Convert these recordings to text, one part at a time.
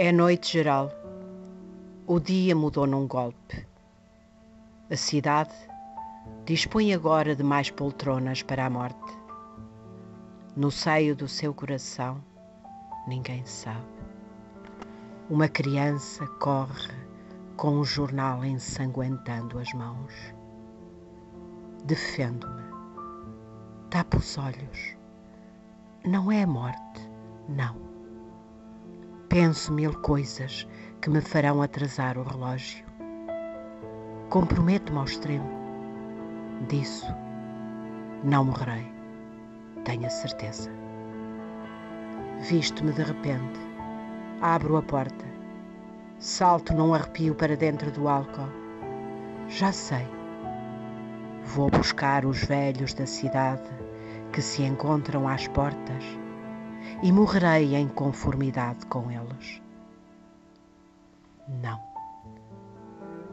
É noite geral. O dia mudou num golpe. A cidade dispõe agora de mais poltronas para a morte. No seio do seu coração, ninguém sabe. Uma criança corre com um jornal ensanguentando as mãos. Defendo-me. Tapo os olhos. Não é a morte, não Penso mil coisas que me farão atrasar o relógio. Comprometo-me ao extremo. Disso não morrerei, tenho a certeza. Visto-me de repente, abro a porta, salto num arrepio para dentro do álcool. Já sei. Vou buscar os velhos da cidade que se encontram às portas e morrerei em conformidade com eles. Não,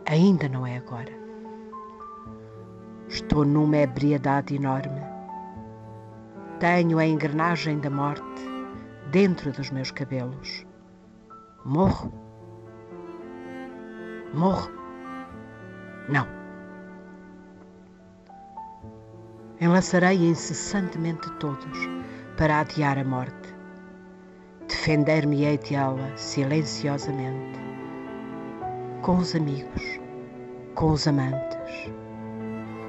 ainda não é agora. Estou numa ebriedade enorme. Tenho a engrenagem da morte dentro dos meus cabelos. Morro? Morro? Não. Enlaçarei incessantemente todos para adiar a morte defender-me-ei dela silenciosamente, com os amigos, com os amantes,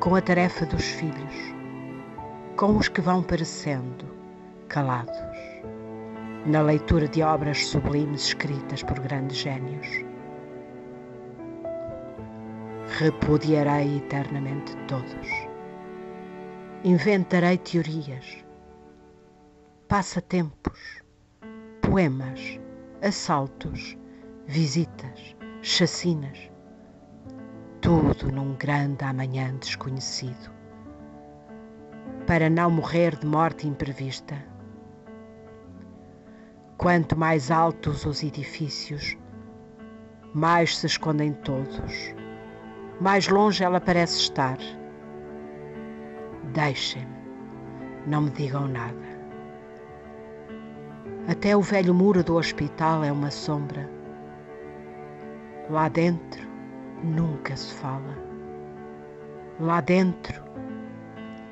com a tarefa dos filhos, com os que vão parecendo calados, na leitura de obras sublimes escritas por grandes gênios. Repudiarei eternamente todos. Inventarei teorias, passatempos, poemas, assaltos, visitas, chacinas. Tudo num grande amanhã desconhecido. Para não morrer de morte imprevista. Quanto mais altos os edifícios, mais se escondem todos, mais longe ela parece estar. Deixem-me, não me digam nada. Até o velho muro do hospital é uma sombra. Lá dentro nunca se fala. Lá dentro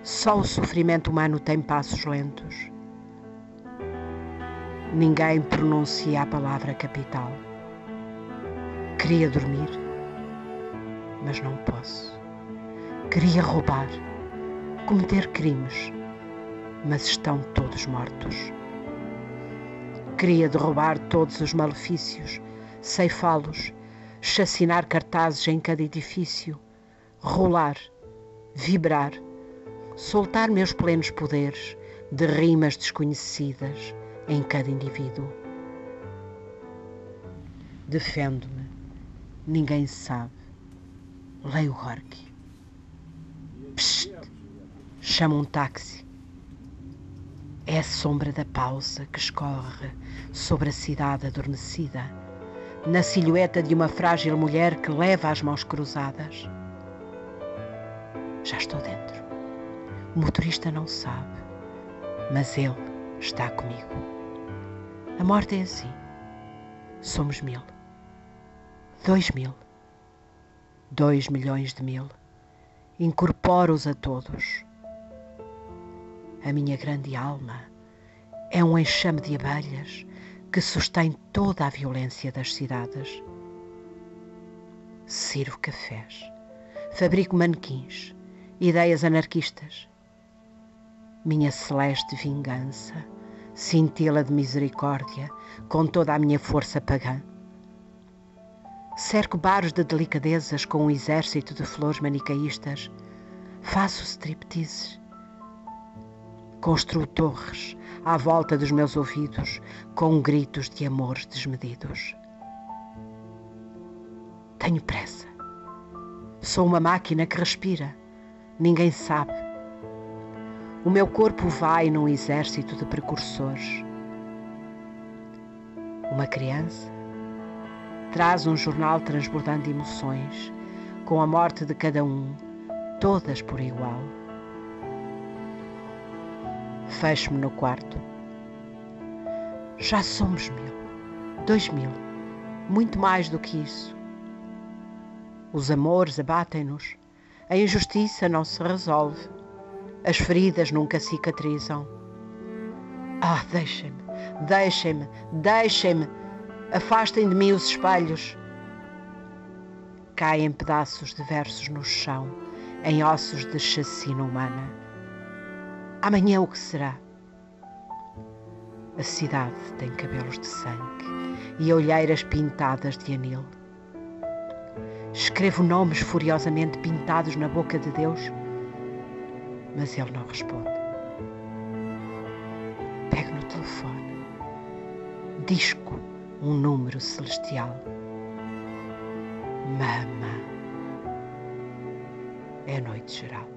só o sofrimento humano tem passos lentos. Ninguém pronuncia a palavra capital. Queria dormir, mas não posso. Queria roubar, cometer crimes, mas estão todos mortos. Queria derrubar todos os malefícios, ceifá-los, chacinar cartazes em cada edifício, rolar, vibrar, soltar meus plenos poderes de rimas desconhecidas em cada indivíduo. Defendo-me, ninguém sabe. Leio Gorky. Psst! Chama um táxi. É a sombra da pausa que escorre sobre a cidade adormecida, na silhueta de uma frágil mulher que leva as mãos cruzadas. Já estou dentro. O motorista não sabe, mas ele está comigo. A morte é assim. Somos mil. Dois mil. Dois milhões de mil. Incorporo-os a todos a minha grande alma é um enxame de abelhas que sustém toda a violência das cidades. Sirvo cafés, fabrico manequins, ideias anarquistas. Minha celeste vingança cintila de misericórdia com toda a minha força pagã. Cerco bares de delicadezas com um exército de flores manicaístas. Faço stripteases Construo torres à volta dos meus ouvidos com gritos de amores desmedidos. Tenho pressa. Sou uma máquina que respira. Ninguém sabe. O meu corpo vai num exército de precursores. Uma criança traz um jornal transbordando emoções, com a morte de cada um, todas por igual. Fecho-me no quarto. Já somos mil, dois mil, muito mais do que isso. Os amores abatem-nos, a injustiça não se resolve, as feridas nunca cicatrizam. Ah, deixem-me, deixem-me, deixem-me, afastem de mim os espelhos. Caem pedaços de versos no chão, em ossos de chacina humana. Amanhã o que será? A cidade tem cabelos de sangue e olheiras pintadas de anil. Escrevo nomes furiosamente pintados na boca de Deus, mas ele não responde. Pego no telefone, disco um número celestial. Mama. É noite geral.